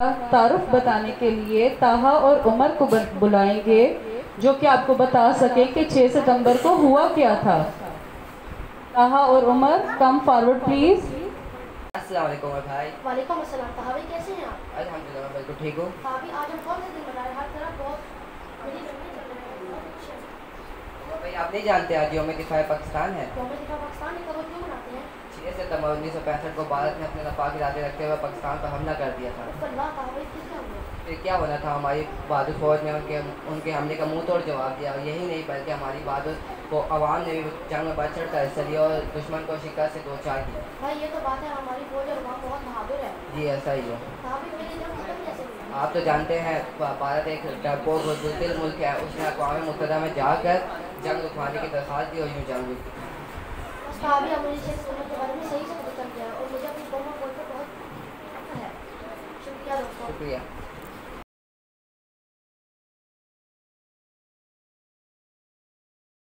तारुफ बताने के लिए ताहा और उमर को बुलाएँगे जो कि आपको बता सके कि 6 सितंबर को हुआ क्या था। ताहा और उमर कम फॉरवर्ड प्लीज़ अस्सलाम वालेकुम भाई। वालेकुम अस्सलाम। तहावी कैसे हैं आप? अल्हम्दुलिल्लाह बिल्कुल ठीक हूँ। भाभी आज हम कौन से दिन मना रहे हैं? हर तरफ़ बहुत चल रही हैं। भाई आप नहीं जानते आज योम पाकिस्तान है। पाकिस्तान छः सितंबर उन्नीस सौ पैंसठ को भारत ने अपने नफाक इरादे रखते हुए पाकिस्तान पर हमला कर दिया था। फिर क्या होना था? हमारी बहादुर फौज ने उनके उनके हमले का मुँह तोड़ जवाब दिया। यही नहीं बल्कि हमारी बहादुर को अवाम ने भी जंग में बढ़ चढ़ कर हिस्सा लिया और दुश्मन को शिकस्त से दो चार किया। भाई ये तो बात है हमारी फौज और बहुत बहादुर है। जी ऐसा ही है। आप तो जानते हैं भारत एक बुजदिल मुल्क है। उसने अकवाम मुतहदा में जाकर जंग रुकवाने की दरख्वास्त दी और यूँ जंग तहावी मुझे शेख सुनने के बारे में सही से पता चल और मुझे अपनी बहुत बहुत फख्र है। शुक्रिया दोस्तों। शुक्रिया।